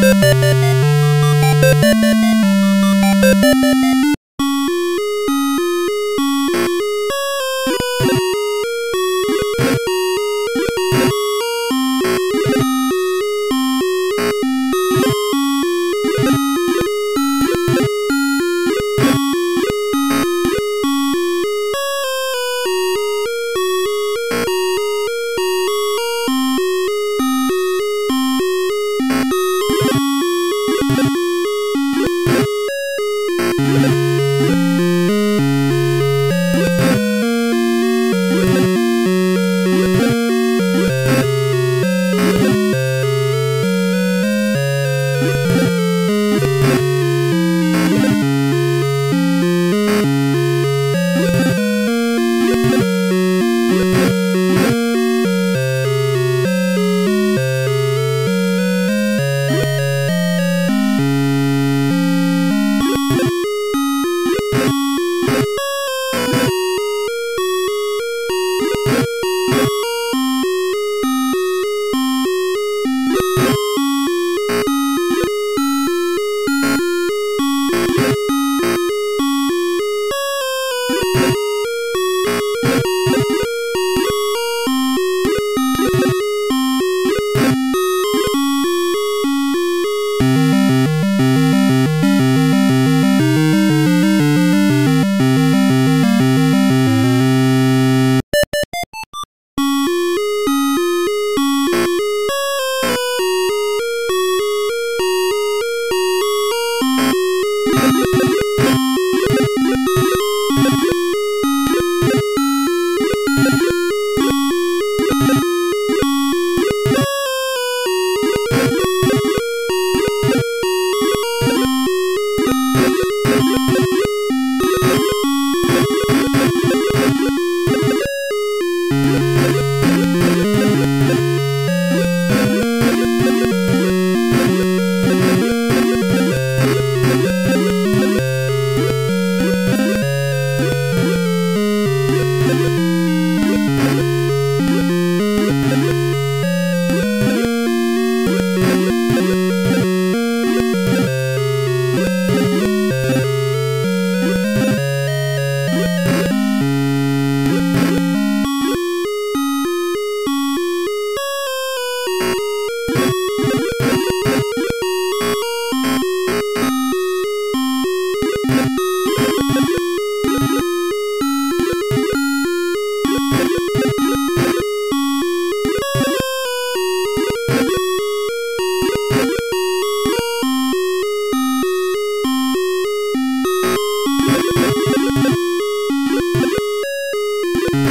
Thank you Música